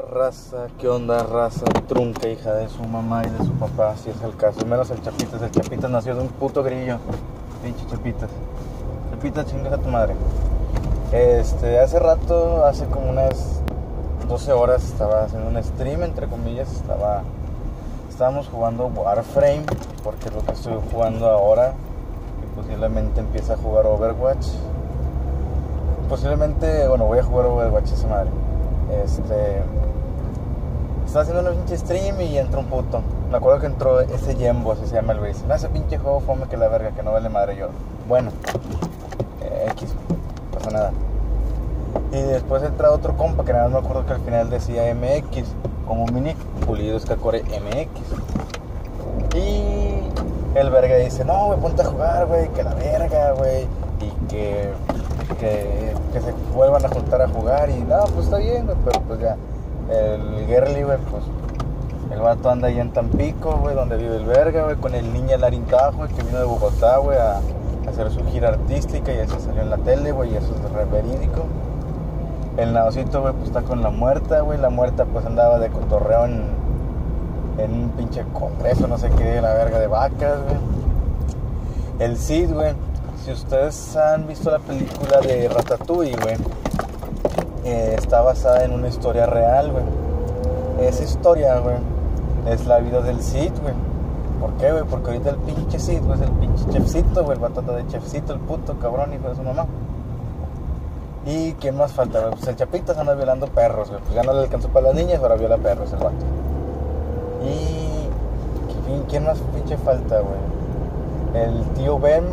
Raza, ¿qué onda, raza? Trunca, hija de su mamá y de su papá, si es el caso. Menos el Chapitas. El Chapitas nació de un puto grillo. Pinche Chapitas. Chapitas, chingas a tu madre. Este, hace rato, hace como unas 12 horas, estaba haciendo un stream, entre comillas. Estaba, estábamos jugando Warframe, porque es lo que estoy jugando ahora. Y posiblemente empiece a jugar Overwatch. Posiblemente, bueno, voy a jugar Overwatch esa madre. Este. Estaba haciendo un pinche stream y entró un puto. Me acuerdo que entró ese Yembo, así se llama el güey. No, ese pinche juego fome que la verga, que no vale madre yo. Bueno, eh, X, pasa nada. Y después entra otro compa que nada más me acuerdo que al final decía MX, como mini Pulido Escacore MX. Y el verga dice, no, güey, ponte a jugar, güey, que la verga, güey. Y que, que, se vuelvan a juntar a jugar. Y no, pues está bien, pero pues ya. El Gerli, güey, pues el vato anda ahí en Tampico, güey, donde vive el verga, güey, con el niño Larintajo, que vino de Bogotá, güey, a, hacer su gira artística y eso salió en la tele, güey, y eso es re verídico. El Naocito, güey, pues está con la muerta, güey. La muerta, pues andaba de cotorreo en, en un pinche congreso, no sé qué, la verga de vacas. El Cid, güey. Si ustedes han visto la película de Ratatouille, güey, eh, está basada en una historia real, güey. Esa historia, güey, es la vida del Cid, güey. ¿Por qué, güey? Porque ahorita el pinche Cid, güey, es el pinche chefcito, güey, el batata de chefcito, el puto cabrón, hijo de su mamá. ¿Y quién más falta, güey? Pues el Chapitas anda violando perros, güey. Pues ya no le alcanzó para las niñas, ahora viola perros el vato. ¿Y quién más pinche falta, güey? El tío Ben,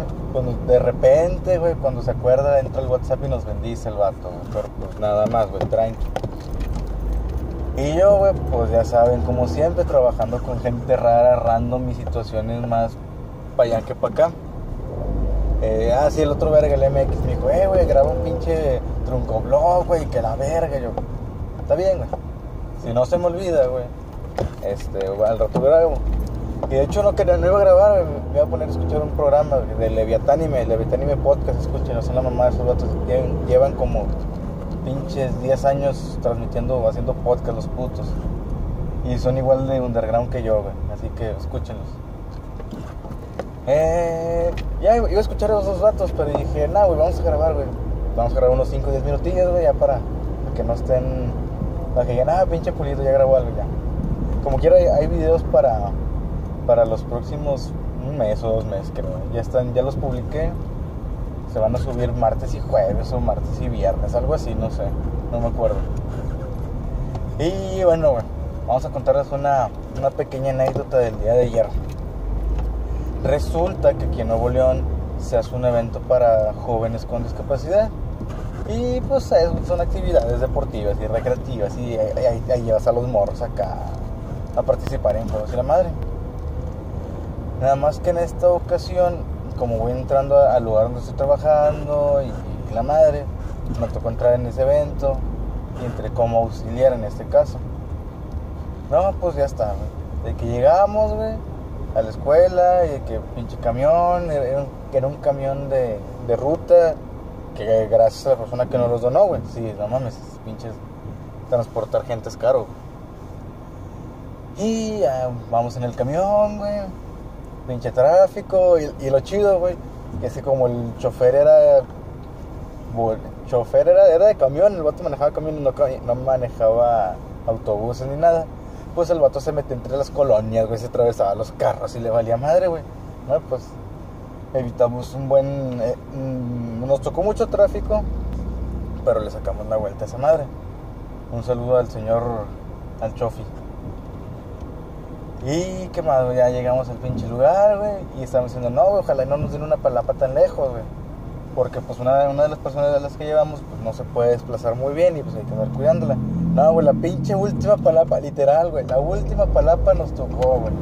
de repente, güey, cuando se acuerda, entra al WhatsApp y nos bendice el vato, güey. Pues nada más, güey, tranqui. Y yo, güey, pues ya saben, como siempre, trabajando con gente rara, random y situaciones más para allá que para acá. Eh, ah, sí, el otro verga, el MX, me dijo, eh, güey, graba un pinche truncoblog, güey, que la verga. Yo, está bien, güey. Si no se me olvida, güey, este, al rato grabo. Y de hecho no, quería, no iba a grabar, me iba a poner a escuchar un programa de Leviatánime, Leviatánime Podcast, escuchen, son la mamá de esos vatos, llevan, como pinches 10 años transmitiendo, haciendo podcast los putos. Y son igual de underground que yo, güey, así que escúchenlos. Eh, ya iba a escuchar esos dos vatos, pero dije, no, güey, vamos a grabar, güey. Vamos a grabar unos 5 o 10 minutillos, güey, ya para, para, que no estén. Para que digan, ah, pinche pulido, ya grabó algo, ya. Como quiera, hay videos para, para los próximos un mes o dos meses, creo. Ya están, ya los publiqué. Se van a subir martes y jueves o martes y viernes, algo así, no sé, no me acuerdo. Y bueno, vamos a contarles una, una pequeña anécdota del día de ayer. Resulta que aquí en Nuevo León se hace un evento para jóvenes con discapacidad. Y pues son actividades deportivas y recreativas y ahí, ahí llevas a los morros acá a participar en juegos y la madre. Nada más que en esta ocasión, como voy entrando al lugar donde estoy trabajando y, la madre, me tocó entrar en ese evento y entré como auxiliar en este caso. No, pues ya está, güey. De que llegamos, güey, a la escuela y que pinche camión, era un, era un camión de, de, ruta que gracias a la persona que nos los donó, güey. Sí, no mames, pinches transportar gente es caro. Y uh, vamos en el camión, güey. Pinche tráfico y, lo chido, güey, que así como el chofer era bueno, chofer era, era de camión, el vato manejaba camión, no, no manejaba autobuses ni nada pues el vato se metió entre las colonias, güey, se atravesaba los carros y le valía madre, güey. No, pues evitamos un buen... Eh, nos tocó mucho tráfico, pero le sacamos la vuelta a esa madre. Un saludo al señor, al chofi. Y qué más, ya llegamos al pinche lugar, güey, y estamos diciendo, no, güey, ojalá no nos den una palapa tan lejos, güey. Porque pues una, una de las personas de las que llevamos pues no se puede desplazar muy bien y pues hay que andar cuidándola. No, güey, la pinche última palapa, literal, güey. La última palapa nos tocó, güey.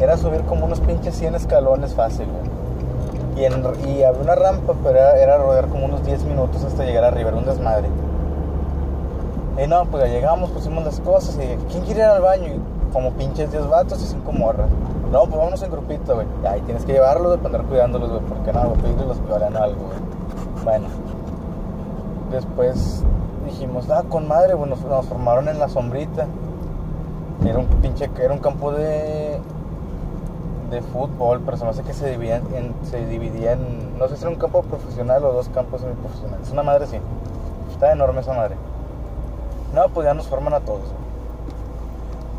Era subir como unos pinches 100 escalones fácil, güey. Y, en, y había una rampa, pero era, era, rodear como unos 10 minutos hasta llegar arriba. Era un desmadre. Y no, pues ya llegamos, pusimos las cosas y ¿quién quiere ir al baño? Como pinches 10 vatos y 5 morras. No, pues vámonos en grupito, güey. Ahí tienes que llevarlos, güey, para andar cuidándolos, güey. Porque no, güey, pedirles los violan algo, güey. Bueno. Después dijimos, ah, con madre, güey, nos, formaron en la sombrita. Era un pinche, era un campo de de fútbol, pero se me hace que se dividía en, se dividía en, no sé si era un campo profesional o dos campos semiprofesionales. Una madre sí. Está enorme esa madre. No, pues ya nos forman a todos.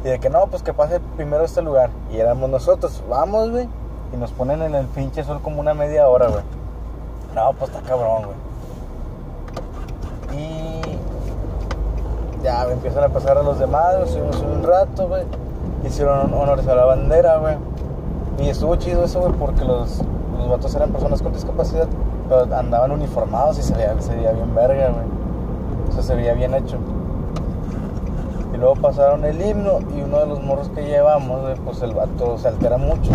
Y de que no, pues que pase primero este lugar. Y éramos nosotros, vamos, güey. Y nos ponen en el pinche sol como una media hora, güey. No, pues está cabrón, güey. Y ya me empiezan a pasar a los demás, güey. Estuvimos un rato, güey. Hicieron honores a la bandera, güey. Y estuvo chido eso, güey, porque los, los vatos eran personas con discapacidad, pero andaban uniformados y se veía, se veía bien verga, güey. O se veía bien hecho. Y luego pasaron el himno y uno de los morros que llevamos, güey, pues el vato se altera mucho.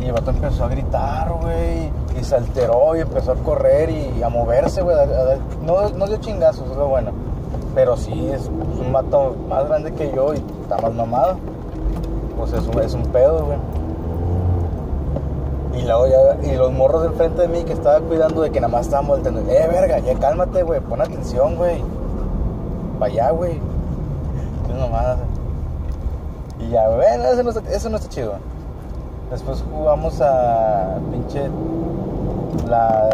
Y el vato empezó a gritar, güey, y se alteró y empezó a correr y a moverse, güey. No, no dio chingazos, es lo bueno. Pero sí, es, un vato más grande que yo y está más mamado. Pues es, es un pedo, güey. Y luego ya, y los morros de enfrente de mí que estaba cuidando de que nada más estaban volteando. Eh, verga, ya cálmate, güey, pon atención, güey. allá, güey. Qué nomás. Y ya, güey, eso no, está, eso no está chido. Después jugamos a pinche. La,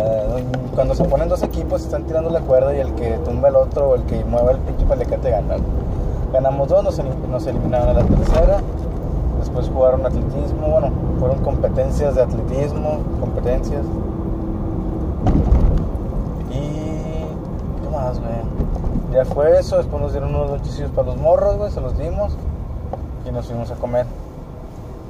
cuando se ponen dos equipos, están tirando la cuerda y el que tumba el otro o el que mueva el pinche palecate gana. Ganamos dos, nos, nos eliminaron a la tercera después jugaron atletismo, bueno, fueron competencias de atletismo, competencias. Y. ¿Qué más, güey? Ya fue eso, después nos dieron unos lonchecillos para los morros, güey, se los dimos y nos fuimos a comer.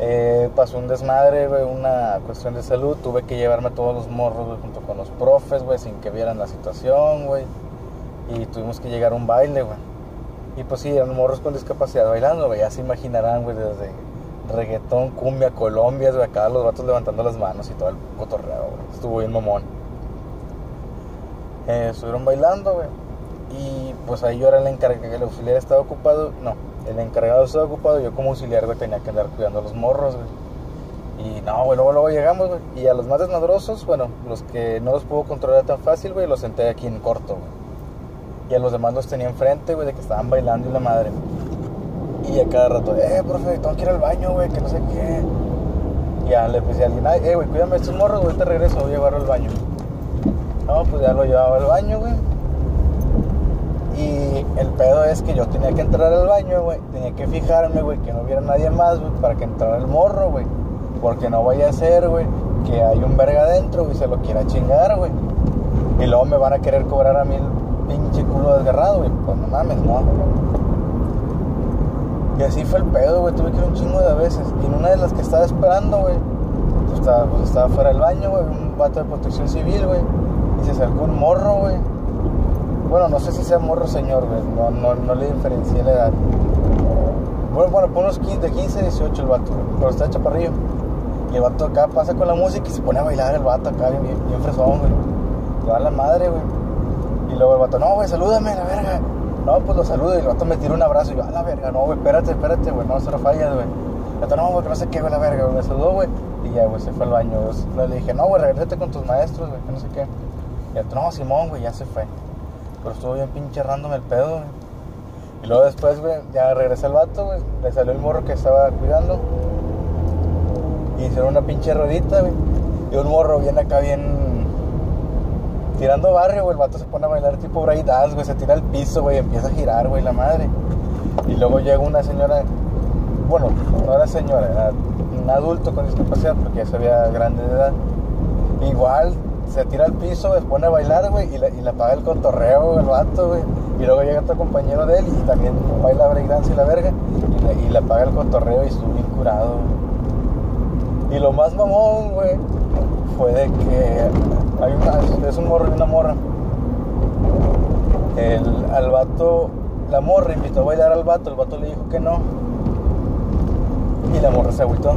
Eh, pasó un desmadre, güey, una cuestión de salud. Tuve que llevarme a todos los morros, güey, junto con los profes, güey, sin que vieran la situación, güey. Y tuvimos que llegar a un baile, güey. Y pues sí, eran morros con discapacidad bailando, güey. Ya se imaginarán, güey, desde reggaetón, cumbia, Colombia, de acá los vatos levantando las manos y todo el cotorreo, Estuvo bien mamón. Eh, estuvieron bailando, güey. Y pues ahí yo era el encargado, el auxiliar estaba ocupado, no, el encargado estaba ocupado, yo como auxiliar, güey, tenía que andar cuidando a los morros, güey. Y no, güey, luego, luego llegamos, güey. Y a los más desmadrosos, bueno, los que no los puedo controlar tan fácil, güey, los senté aquí en corto, güey. Y a los demás los tenía enfrente, güey, de que estaban bailando y la madre. Y a cada rato, eh, profe, tengo que ir al baño, güey, que no sé qué. Y ya le decía a alguien, eh, güey, cuídame estos morros, güey, te regreso, voy a llevarlo al baño. No, pues ya lo llevaba al baño, güey. Y el pedo es que yo tenía que entrar al baño, güey. Tenía que fijarme, güey, que no hubiera nadie más, güey, para que entrara el morro, güey. Porque no vaya a ser, güey, que hay un verga adentro, y se lo quiera chingar, güey. Y luego me van a querer cobrar a mí el pinche culo desgarrado, güey. Pues no mames, no. Y así fue el pedo, güey. Tuve que ir un chingo de veces. Y en una de las que estaba esperando, güey, pues estaba, pues estaba fuera del baño, güey, un vato de protección civil, güey. Y se acercó un morro, güey. Bueno, no sé si sea morro señor, güey. No, no, no le diferencié la edad. Bueno, bueno, por unos 15, de 15 a 18 el vato. Pero está chaparrillo. Y el vato acá pasa con la música y se pone a bailar el vato acá, bien, bien fresón, güey. Le la madre, güey. Y luego el vato, no, güey, salúdame, la verga. No, pues lo saludo y el vato me tira un abrazo y yo, a la verga, no, güey, espérate, espérate, güey, no se lo fallas, güey. El vato, no, güey, que no sé qué, güey, la verga, güey, me saludó, güey. Y ya, güey, se fue al baño. Le dije, no, güey, regresate con tus maestros, güey, que no sé qué. Y el vato, no, Simón, güey, ya se fue. Pero estuvo bien pinche rándome el pedo, güey. Y luego después, güey, ya regresé al vato, güey. Le salió el morro que estaba cuidando. Y hicieron una pinche rodita, güey. Y un morro viene acá bien tirando barrio, güey, el vato se pone a bailar tipo Dance, güey, se tira al piso, güey, empieza a girar, güey, la madre. Y luego llega una señora, bueno, no era señora, era un adulto con discapacidad, porque ya se veía grande de edad. Igual se tira al piso, se pone a bailar, güey, y, le, paga el cotorreo el vato, güey. Y luego llega otro compañero de él y también baila breakdance y la verga, y le, paga el cotorreo y estuvo bien curado, Y lo más mamón, güey, fue de que hay una, es un morro y una morra. El, al vato, la morra invitó a bailar al vato, el vato le dijo que no. Y la morra se agüitó.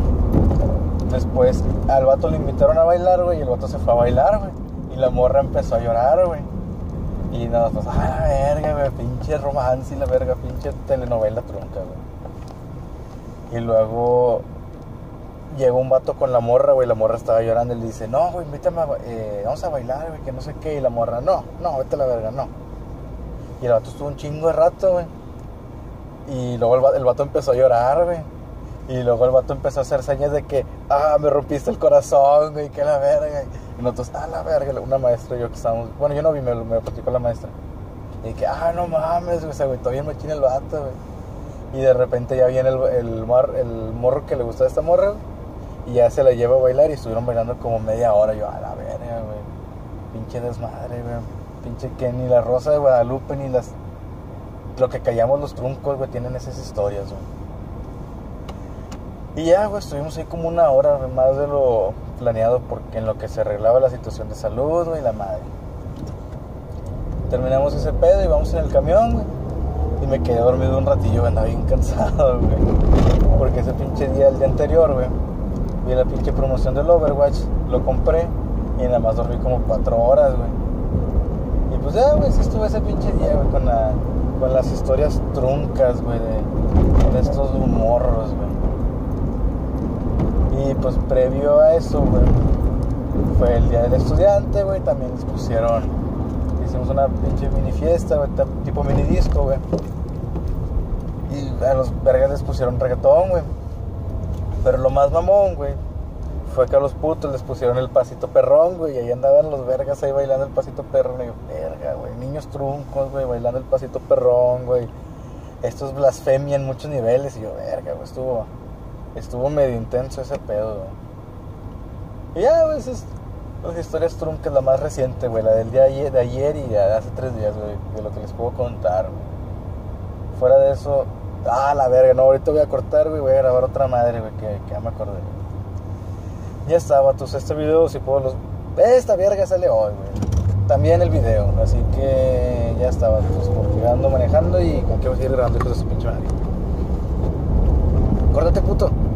Después al vato le invitaron a bailar, güey, y el vato se fue a bailar, güey. Y la morra empezó a llorar, güey. Y nada más, ah, la verga, güey, pinche romance y la verga, pinche telenovela trunca, güey. Y luego llegó un vato con la morra, güey, la morra estaba llorando y le dice, no, güey, invítame, a, eh, vamos a bailar, güey, que no sé qué, y la morra, no, no, vete a la verga, no. Y el vato estuvo un chingo de rato, güey. Y luego el, va- el vato empezó a llorar, güey. Y luego el vato empezó a hacer señas de que, ah, me rompiste el corazón, güey, que la verga. Y nosotros, ah, la verga, una maestra y yo que estábamos, bueno, yo no vi, me, lo- me platicó la maestra. Y que, ah, no mames, güey, se agüitó bien el vato, güey. Y de repente ya viene el, el, mar- el morro que le gustó a esta morra, Y ya se la lleva a bailar y estuvieron bailando como media hora. Yo, a la verga, güey. Pinche desmadre, güey. Pinche que ni la Rosa de Guadalupe ni las... Lo que callamos los truncos, güey, tienen esas historias, güey. Y ya, güey, estuvimos ahí como una hora más de lo planeado porque en lo que se arreglaba la situación de salud, güey, la madre. Terminamos ese pedo y vamos en el camión, güey. Y me quedé dormido un ratillo, güey, andaba bien cansado, güey. Porque ese pinche día, el día anterior, güey, vi la pinche promoción del Overwatch, lo compré y nada más dormí como cuatro horas, güey. Y pues ya, güey, sí estuve ese pinche día, güey, con, la, con las historias truncas, güey, de, de estos morros, güey. Y pues previo a eso, güey, fue el día del estudiante, güey, también les pusieron, hicimos una pinche mini fiesta, güey, tipo mini disco, güey. Y a los vergas les pusieron reggaetón, güey. Pero lo más mamón, güey, fue que a los putos les pusieron el pasito perrón, güey. Y ahí andaban los vergas ahí bailando el pasito perrón. Y yo, verga, güey. Niños truncos, güey, bailando el pasito perrón, güey. Esto es blasfemia en muchos niveles. Y yo, verga, güey, estuvo, estuvo medio intenso ese pedo. Y ya, güey, esas las historias truncas, la más reciente, güey. La del día de ayer y de hace tres días, güey. De lo que les puedo contar, güey. Fuera de eso, ah, la verga, no, ahorita voy a cortar, güey. Voy a grabar otra madre, güey, que, que ya me acordé. Ya está, vatos. Este video, si puedo los. Esta verga sale hoy, güey. También el video. Así que ya está, vatos. Porque ando manejando y con qué voy a seguir grabando hijos de su pinche madre. Córtate, puto.